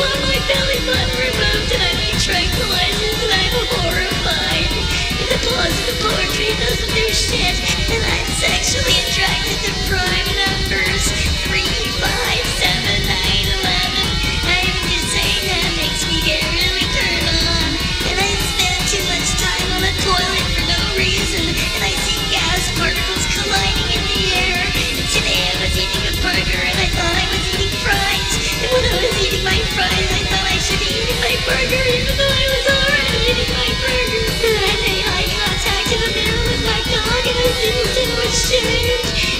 One my belly button removed and I'm being and I'm horrified. The closet of poetry doesn't do shit and I'm sexually attracted to Prime numbers. burger, I was burger. I eye contact in the mirror with my dog, and I.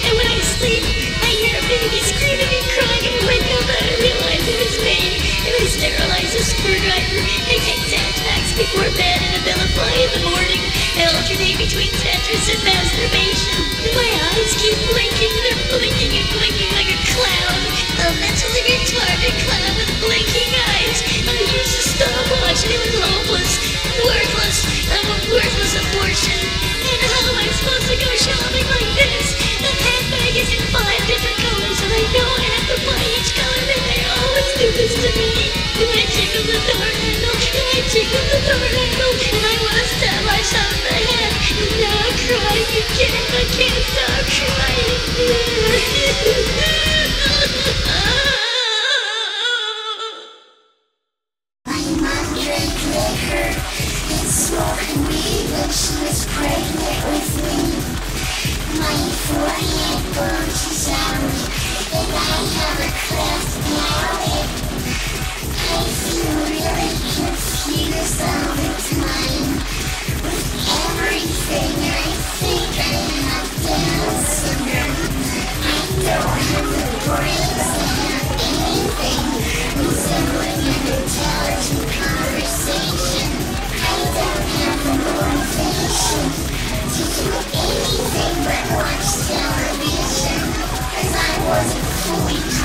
And when I sleep, I hear a baby screaming and crying, and wake up and realize me. And I sterilize screwdriver and take Xanax before bed and a bill of fire alternate between tenderness and masturbation. My eyes keep blinking, they're blinking and blinking like a clown. A mentally retarded clown with blinking eyes. I used to stopwatch and it was hopeless, worthless. I'm a worthless abortion. And how am I supposed to go shopping like this? the I in five different colors, and I know I have to buy each color, they always do this to me. I the I the I myself I'm crying again, I can't stop crying.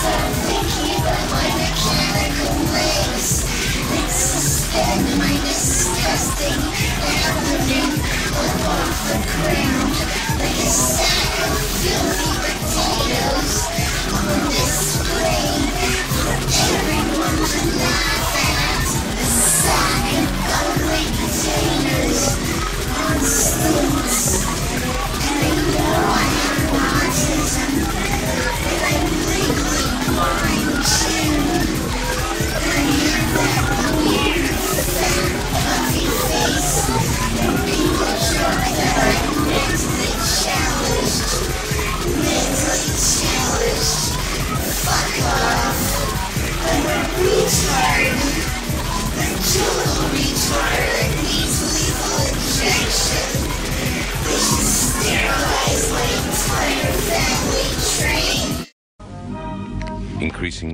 so picky my mechanical legs. The ground like a sack of filthy potatoes on display everyone laugh at. Sack of ugly potatoes on stilts. And I know I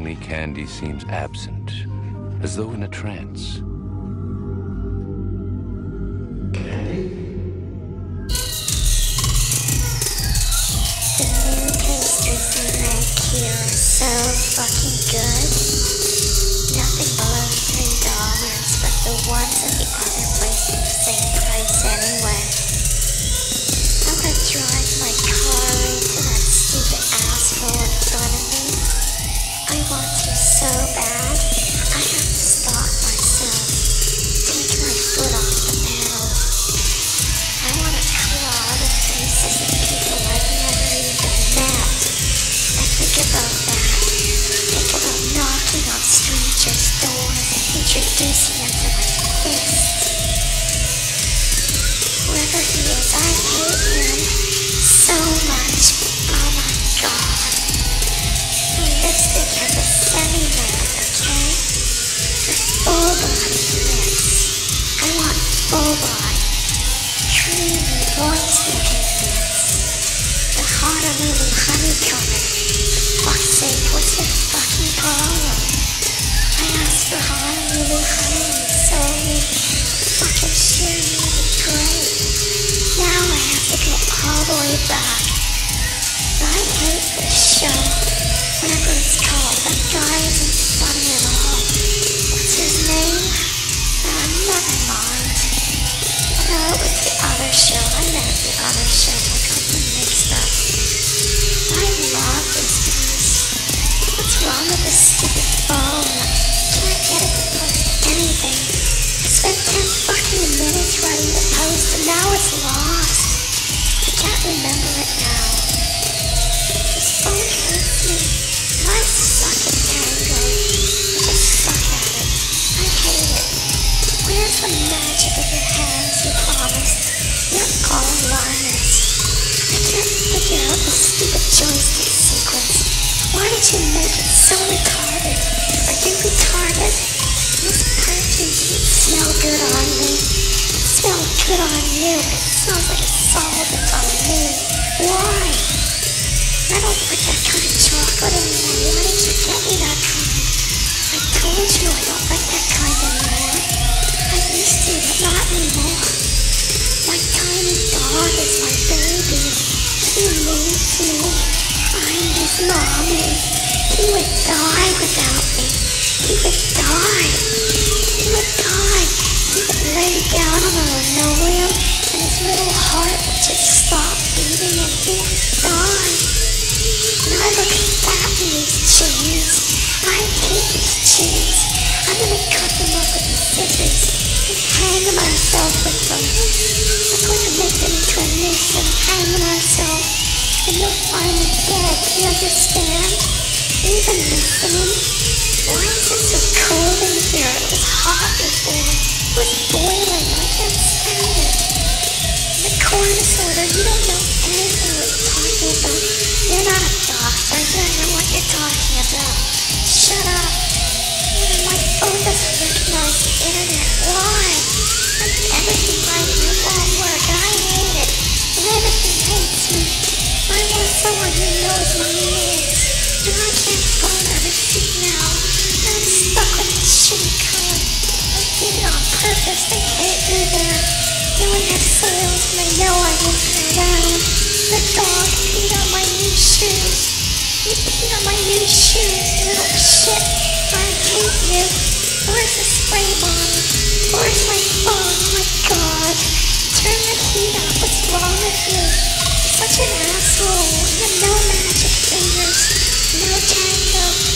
Increasingly, Candy seems absent, as though in a trance. Good on me. It smelled good on you. Smells like solvent on me. Why? I don't like that kind of chocolate anymore. Why did you get me that kind? I told you I don't like that kind anymore. I used to, but not anymore. My tiny dog is my baby. He needs me. I'm his mommy. He would die without me. He would die. He would die. Lay down on the linoleum and his little heart just stop beating and he would die. And I look fat in these chains. I hate these chains. I'm gonna cut them up with scissors and hang myself with them. I'm to make them into a noose and hang myself. And you'll find me dead. You understand? Even listening. Why is it so cold in here? It was hot before. Was boiling. Can't stand it. The corn disorder, you don't know anything what you're talking about. You're not a doctor. You don't know what you're talking about. Shut up. My phone doesn't recognize the internet. Why? And everything here won't work. I hate it. And everything hates me. I want someone who knows my needs. And I can't find a receipt now. I'm stuck with this shitty car. Did it on purpose. They hate me there. Know I won't be around. The dog peed on my new shoes. You peed on my new shoes, little shit. I hate you. Where's the spray bottle? Where's my phone? Oh my god. Turn the heat up. What's wrong with you? Such an asshole. You have no magic fingers. No tango.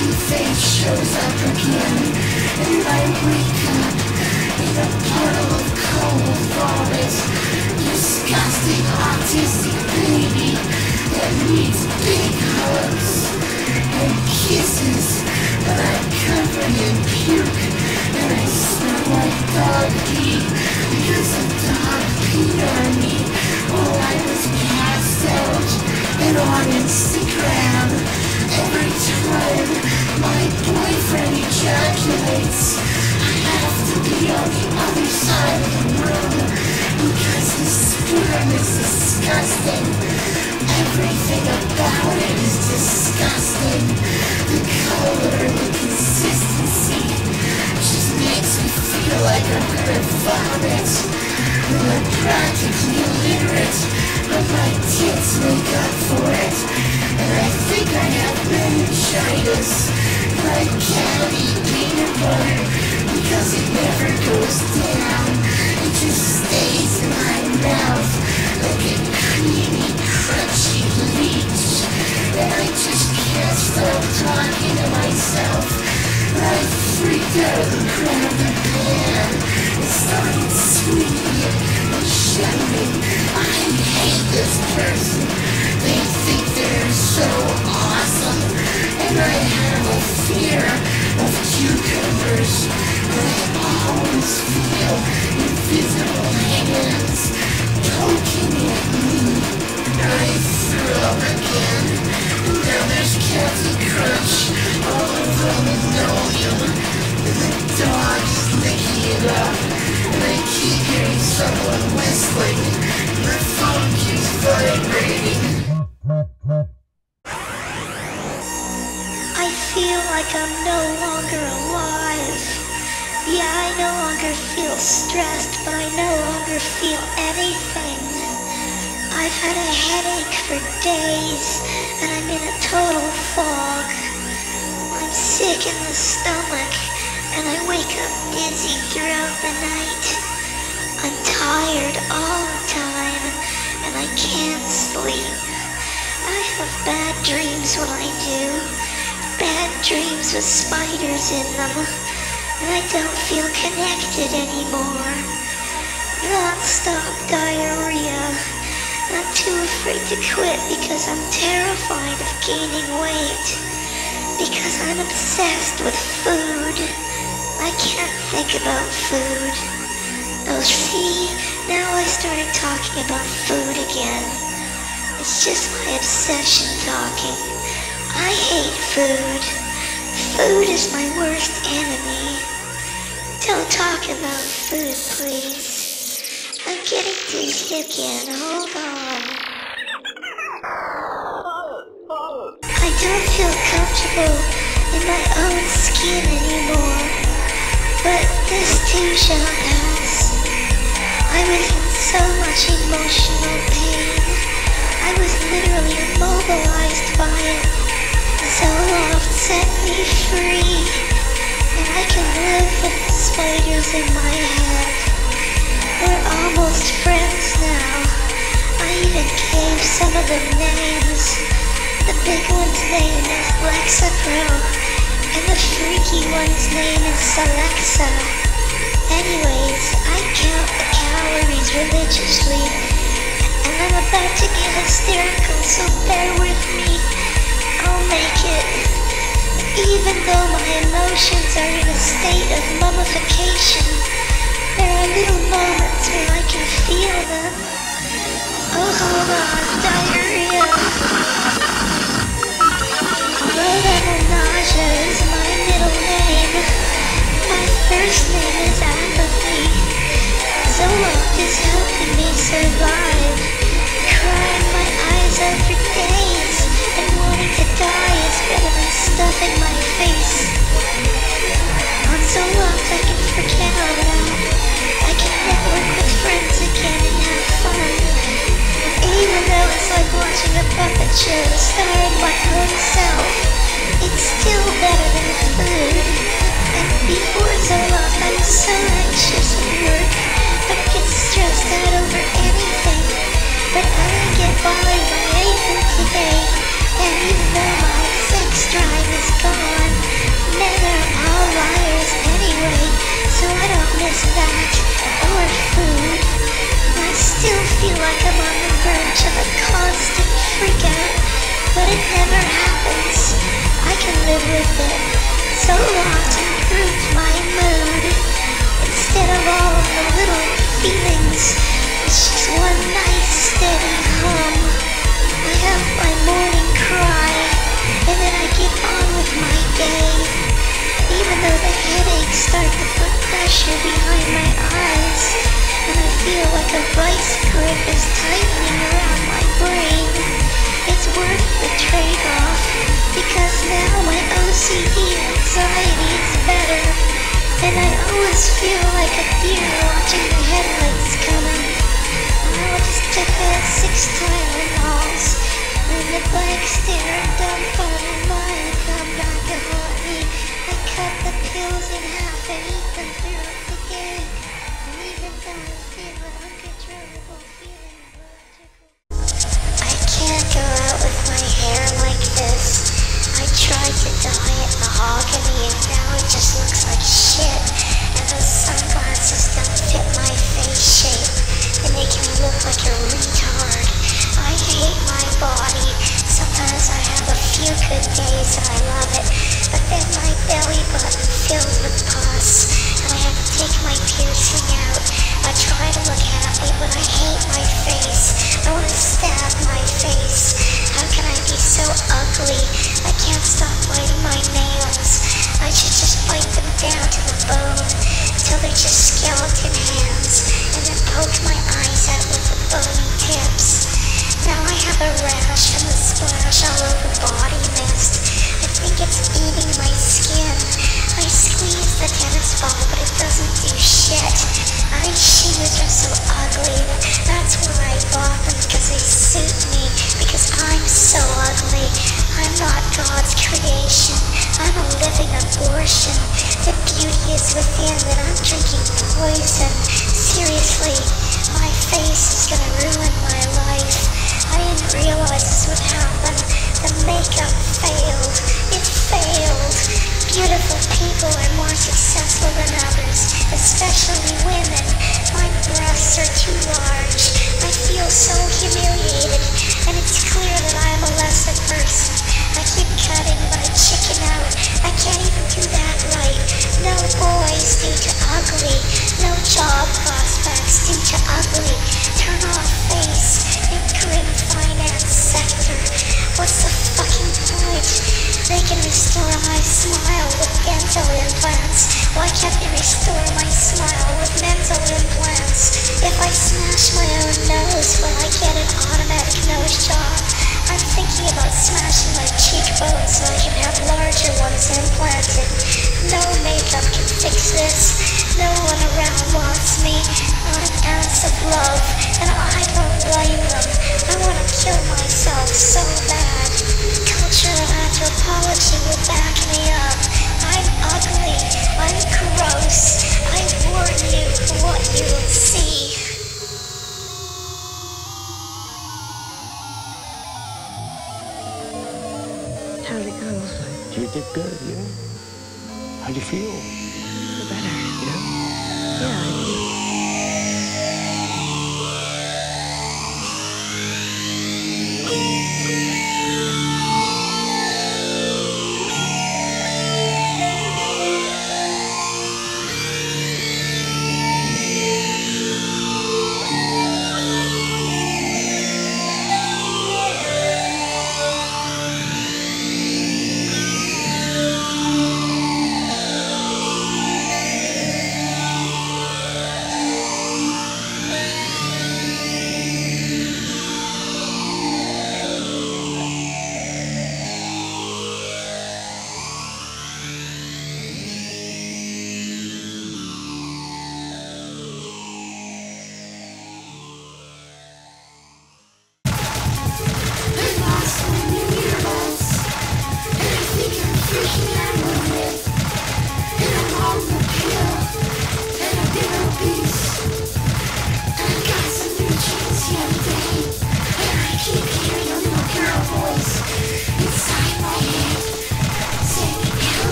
puppy face shows up again. And I wake up in a puddle of cold vomit. Disgusting autistic baby that needs big hugs and kisses. But I'm covered in puke and I smell like dog pee because the dog peed on me while I was passed out and on Instagram. Every time my boyfriend ejaculates, I have to be on the other side of the room because the sperm is disgusting. Everything about it is disgusting. The color, the consistency just makes me feel like I'm gonna vomit. I'm practically illiterate, but my tits make up for it. And I think I have meningitis. I can't eat peanut butter because it never goes down. It just stays in my mouth like a creamy, crunchy leech. And I just can't stop talking to myself. I Crunch all over linoleum. And the it up. And I someone whistling. My phone vibrating. I feel like I'm no longer alive. Yeah, I no longer feel stressed, but I no longer feel anything. I've had a headache for days, and I'm in a total fog. I'm sick in the stomach, and I wake up dizzy throughout the night. I'm tired all the time, and I can't sleep. I have bad dreams when I do. Bad dreams with spiders in them. And I don't feel connected anymore. Non-stop diarrhea. I'm too afraid to quit because I'm terrified of gaining weight. Because I'm obsessed with food. I can't think about food. Oh, see, now I started talking about food again. It's just my obsession talking. I hate food. Food is my worst enemy. Don't talk about food, please. I'm getting dizzy again. Hold on. I don't feel comfortable in my own skin anymore. But this too shall pass. I was in so much emotional pain. I was literally immobilized by it. Zoloft set me free, and I can live with the spiders in my head. We're almost friends now. I even gave some of them names. The big one's name is Lexapro, and the freaky one's name is Alexa. Anyways, I count the calories religiously, and I'm about to get hysterical, so bear with me. I'll make it. Even though my emotions are in a state of mummification, there are little moments where I can feel them. Oh, hold on, diarrhea. Zoloft I can forget all that. I can network with friends even though it's like watching a puppet show starring my own self, it's still better than food. And before Zoloft, I'm so anxious at work. I get stressed out over anything. But I get bothered by anything today. And even though my sex drive is gone, men are all liars anyway so I don't miss that or food. I still feel like I'm on the verge of a constant freak out, but it never happens. I can live with it. Zoloft improved my mood. Instead of all the little feelings, it's just one nice steady hum. I have my morning cry, and then I get on with my day. Even though the headaches start to put pressure behind my eyes, and I feel like a vice grip is tightening around my brain, it's worth the trade-off, because now my OCD anxiety is better, and I always feel like a deer watching the headlights coming. I'll just took a six Tylenols, and the blank stare dumbfounded mind come back to haunt. I cut the pills in half and eat them throughout the day, and even though I feel an uncontrollable feeling I can't go out with my hair like this. I tried to dye it mahogany and now it just looks like shit. And those sunglasses don't fit my face shape. They make me look like a retard. I hate my body. Sometimes I have a few good days and I love it. But then my belly button fills with pus. And I have to take my piercing out. I try to look happy, but I hate ball, but it doesn't do shit. Ice shoes are so ugly. That's why I bought them, because they suit me. Because I'm so ugly. I'm not God's creation. I'm a living abortion. The beauty is within that I'm drinking poison. Seriously, my face is gonna ruin my life. I didn't realize this would happen. The makeup failed. It failed. Beautiful people are more successful than others, especially women. My breasts are too large. I feel so humiliated, and it's clear that I am a lesser person. I keep cutting, but I chicken out. I can't even do that right. No boys due to ugly. No job prospects due to ugly. Turn off face in grim finance sector. What's the fucking point? Restore my smile with dental implants. Why can't they restore my smile with mental implants? If I smash my own nose, will I get an automatic nose job? I'm thinking about smashing my cheekbones so I can have larger ones implanted. No makeup can fix this. No one around wants me. Not an ounce of love. And I don't blame them. I want to kill myself so bad. Cultural anthropology will back me up. I'm ugly. I'm gross. I warn you what you will see. How'd it go? You did good, yeah. How'd you feel? Feel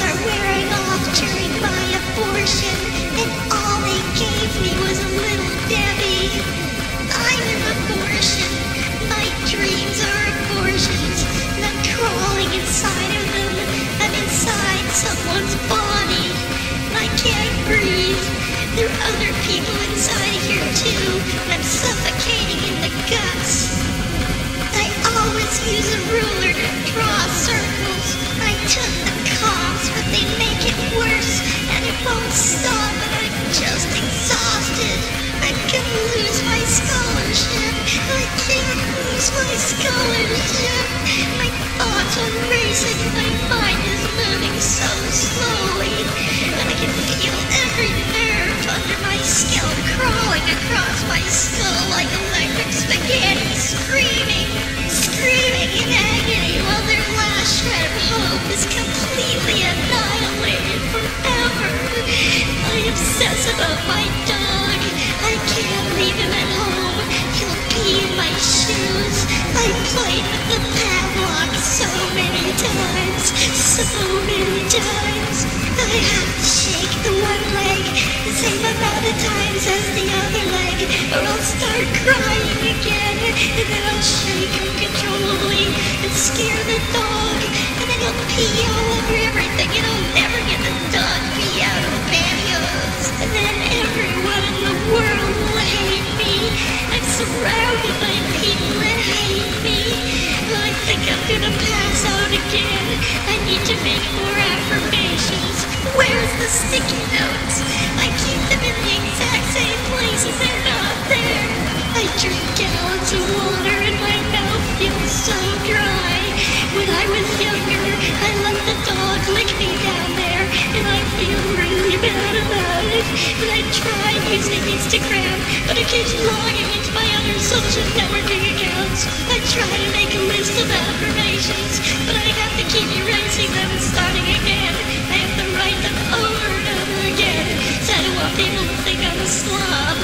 are wearing off during my abortion, and all they gave me was a little Debbie. I'm an abortion. My dreams are abortions, and I'm crawling inside of them. I'm inside someone's body, and I can't breathe. There are other people inside here too, and I'm suffocating in the guts. I always use a ruler to draw circles. I took make worse, and it won't stop, and I'm just exhausted. I'm lose my scholarship. I can't lose my scholarship. My thoughts are racing, my mind is moving so slowly, and I can feel every nerve under my scalp crawling across my skull like electric spaghetti, screaming, screaming in agony while their last shred of hope is completely annihilated forever. I obsess about my dog. I can't leave him at home. He'll pee in my shoes. I played with the padlock so many times, so many times. I have to shake the one leg the same amount of times as the other leg, or I'll start crying and then I'll shake uncontrollably and scare the dog, and then he'll pee all over everything, and I'll never get the dog pee out of pantyhose, and then everyone in the world will hate me. I'm surrounded by people that hate me. I think I'm gonna pass out again. I need to make more affirmations. Where's the sticky notes? I keep them in the exact same place and they're not there. I drink gallons of water and my mouth feels so dry. When I was younger, I let the dog lick me down there and I feel really bad about it. But I try using Instagram, but it keeps logging into my other social networking accounts. I try to make a list of affirmations, but I have to keep erasing them and starting again. I have to write them over and over again, so I don't want people to think I'm a slob.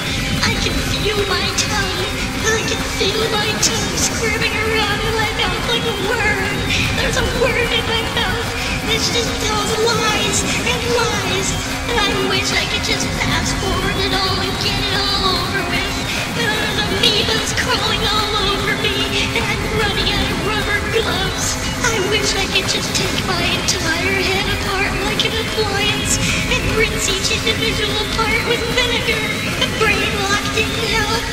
I can feel my tongue. I can feel my tongue squirming around in my mouth like a worm. There's a worm in my mouth. It just tells lies and lies. And I wish I could just fast forward it all and get it all over with. But there's amoebas crawling all over me, and I'm running out of rubber gloves. I wish I could just take my entire head apart like an appliance and rinse each individual part with vinegar. A brain lock didn't help.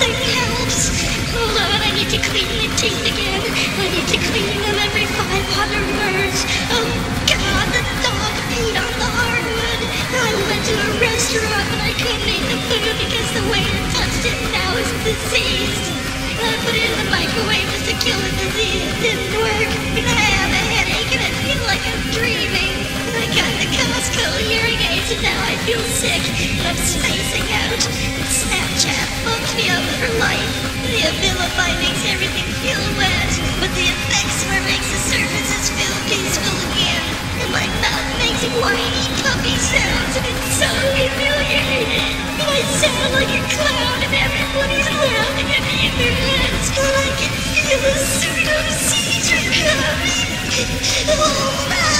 Nothing helps. On, I need to clean the teeth again. I need to clean them every 500 words. Oh God, the dog peed on the hardwood. I went to a restaurant, but I couldn't eat the food because the waiter touched it and now it's diseased. I put it in the microwave just to kill the disease. It didn't work. And I have a headache and I feel like I'm dreaming. I got the Costco hearing aids and now I feel sick. I'm spacing out. Snapchat fucked me up for life. The Abilify makes everything feel wet. But the Effexor makes the surfaces feel peaceful again. And my mouth makes whiny puppy sounds and it's so humiliating. And I sound like a clown and everybody's laughing at me in their heads. And I can feel a pseudo seizure coming. Oh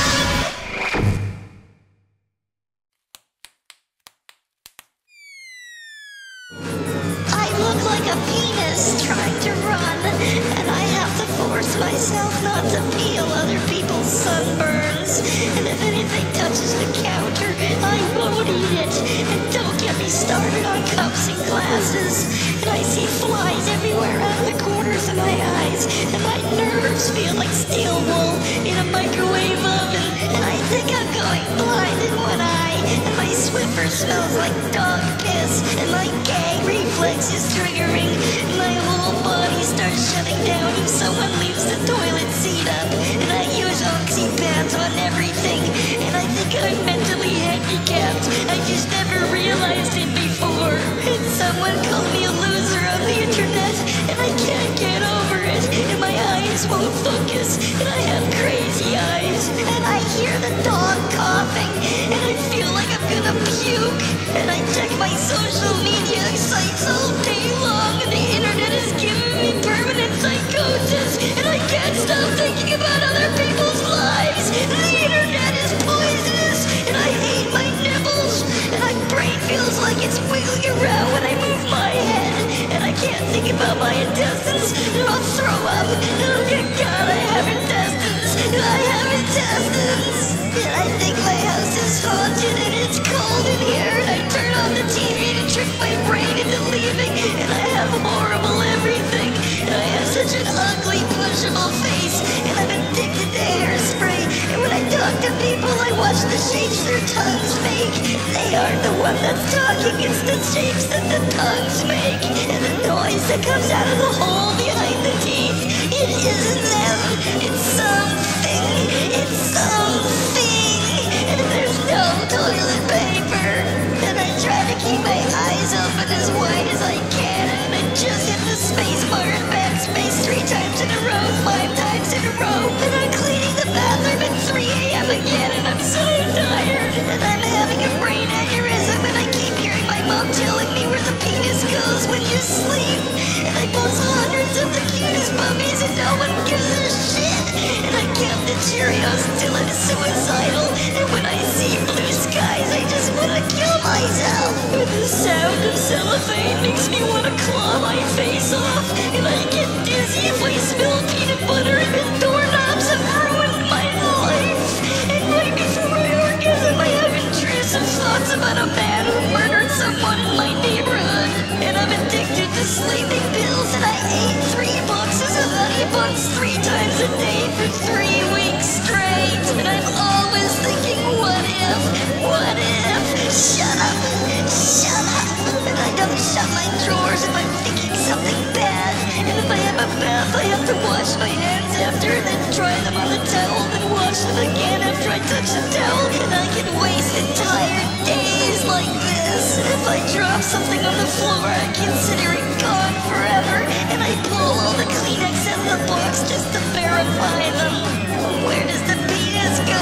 peel other people's sunburns. And if anything touches the counter, I won't eat it. And don't get me started on cups and glasses. And I see flies everywhere out of the corners of my eyes. And my nerves feel like steel wool in a microwave oven. And I think I'm going blind in one eye. My Swiffer smells like dog piss. And my gag reflex is triggering. And my whole body starts shutting down if someone leaves the toilet seat up. And I use oxy pads on everything. And I think I'm mentally handicapped. I just never realized it before. And someone called me a loser on the internet. And I can't get over it. And my eyes won't focus. And I have crazy eyes. And I hear the dog coughing. And I feel like I'm gonna puke. And I check my social media sites all day long. And the internet is giving me permanent psychosis. And I can't stop thinking about other people's lives. And the internet is poisonous. And I hate my nipples. And my brain feels like it's wiggling around when I move my head. And I can't think about my intestines. And I'll throw up. And oh good God, I have intestines. And I have intestines. And I think my house is haunted and it's cold in here. And I turn on the TV to trick my brain into leaving. And I have horrible everything. And I have such an ugly, pushable face. And I'm addicted to hairspray. And when I talk to people, I watch the shapes their tongues make. They aren't the one that's talking, it's the shapes that the tongues make. And the noise that comes out of the hole behind the teeth. It isn't them, it's something. As wide as I can. And I just hit the space bar and backspace three times in a row, five times in a row. And I'm cleaning the bathroom at 3 a.m. again. And I'm so tired. And I'm having a brain aneurysm. Mom telling me where the penis goes when you sleep. And I post hundreds of the cutest puppies and no one gives a shit. And I count the Cheerios until I'm suicidal. And when I see blue skies, I just want to kill myself. The sound of cellophane makes me want to claw my face off. And I get dizzy if I spill peanut butter. And doorknobs have ruined my life. And right before my orgasm, I have intrusive thoughts about a man sleeping pills. And I ate three boxes of honey buns three times a day for three weeks straight. And I'm always thinking, what if? What if? Shut up! Shut up! And I don't shut my drawers if I'm thinking something bad. And if I have a bath, I have to wash my hands after, and then dry them on the towel, then wash them again after I touch the towel. And I can waste entire days like this. If I drop something on the floor, I consider it gone forever. And I pull all the Kleenex out of the box just to verify them. Where does the penis go?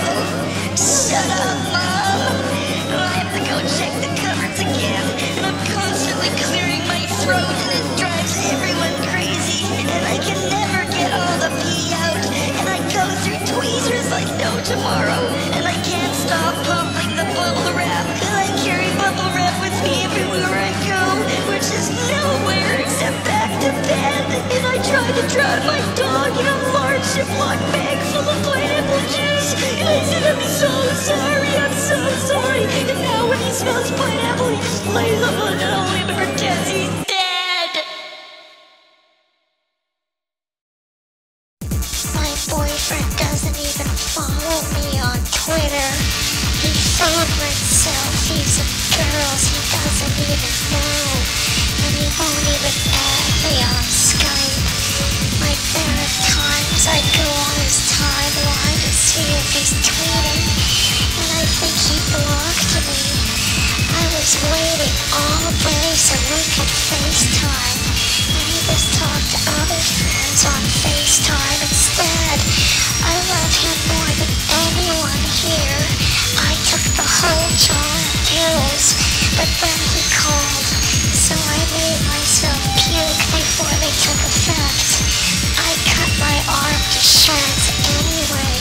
Shut up, Mom. And I have to go check the cupboards again. And I'm constantly clearing my throat, and it drives everyone crazy. And I can never get all the pee out. And I go through tweezers like no tomorrow. And I can't stop pumping the bubble wrap. And bubble wrap with me everywhere I go, which is nowhere except back to bed. And I try to drown my dog in a large Ziploc bag full of pineapple juice. And I said, I'm so sorry, I'm so sorry. And now when he smells pineapple, he just lays on. I'll leave him for Jesse's dead. My boyfriend doesn't even follow me on Twitter. Girls he doesn't even know. And he won't even add me on Skype. Like there are times I go on his timeline to see if he's tweeting. And I think he blocked me. I was waiting all day so we could FaceTime. And he just talked to other friends on FaceTime instead. I love him more than anyone here. I took the whole jar pills, but then he called, so I made myself puke before they took effect. I cut my arm to shreds anyway.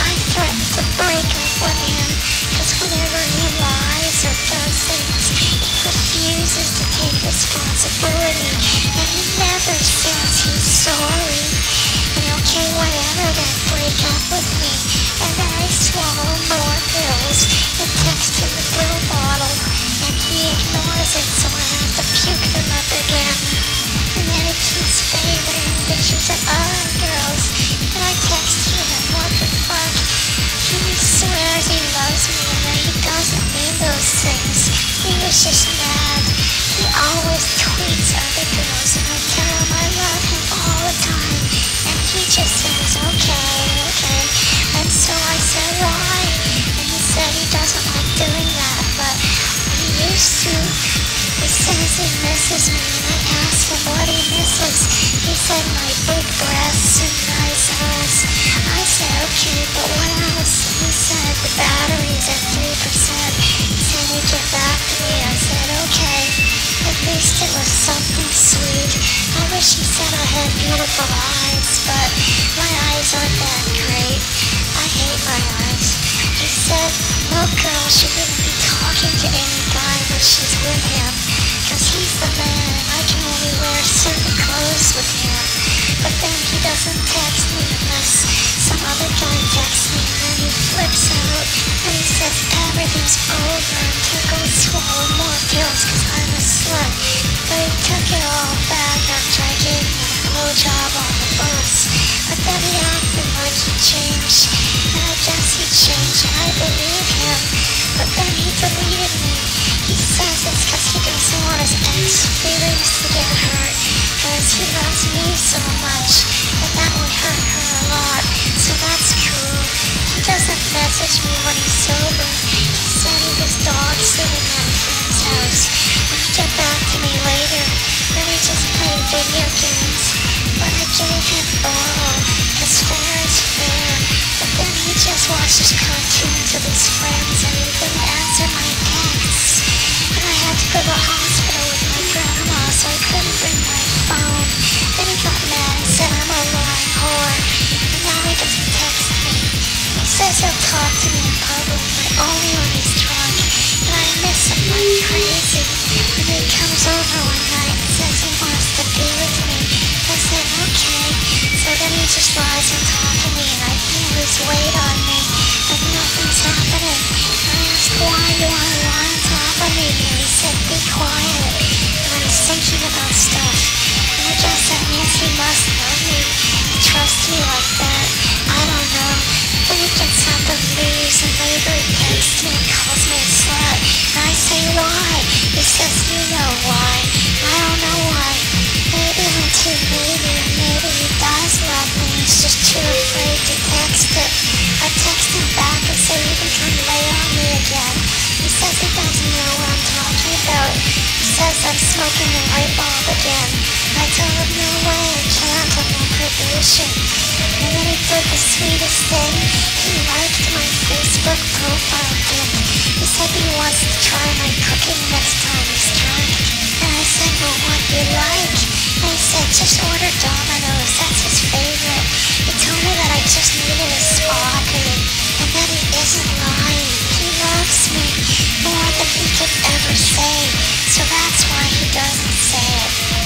I threatened to break up with him, because whenever he lies or does things, he refuses to take responsibility, and he never says he's sorry. And okay, whatever, then break up with me and I swallow more pills. It to the blue bottle, and he ignores it, so I have to puke him up again. And then he keeps favoring pictures of other girls, and I text him, what the fuck? He swears he loves me, and he doesn't mean those things. He was just mad. He always tweets video games But I gave him all His parents fair But then he just watches cartoons with his friends And he wouldn't answer my texts And I had to go to the hospital with my grandma So I couldn't bring my phone Then he got mad and said I'm a lying whore And now he doesn't text me He says he'll talk to me in public But only when he's drunk And I miss him like crazy And he comes over one night and says he wants feel. I said, okay. So then he just lies on top of me, and I feel his weight on me, but nothing's happening. I ask, why do I lie on top of me? And he said, be quiet. And I was thinking about stuff. And I just said, means he must love me trust me like that. I don't know. But he gets up and leaves, and later he thanks me and calls me slut. And I say, why? He says, you know why. I don't know why. Maybe he too greedy, maybe he does love me, he's just too afraid to text it. I text him back and say you can come lay on me again. He says he doesn't know what I'm talking about. He says I'm smoking the light bulb again. I tell him no way, I'm vibration. Nobody did the sweetest thing. He liked my Facebook profile pic. He said he wants to try my cooking next time he's trying. And I said, well, what do you like? And he said, just order Domino's. That's his favorite. He told me that I just needed a spot and that he isn't lying. He loves me more than he could ever say. So that's why he doesn't say it.